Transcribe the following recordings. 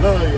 love you.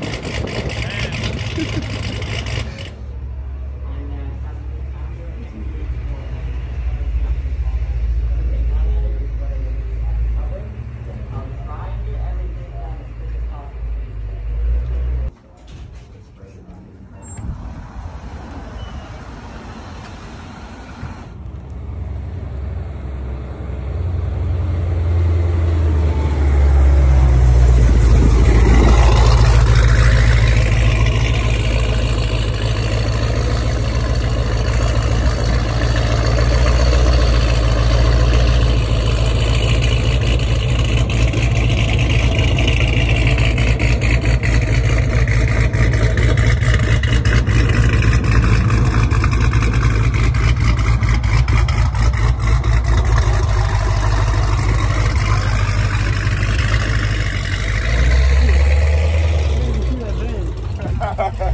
Ha ha ha!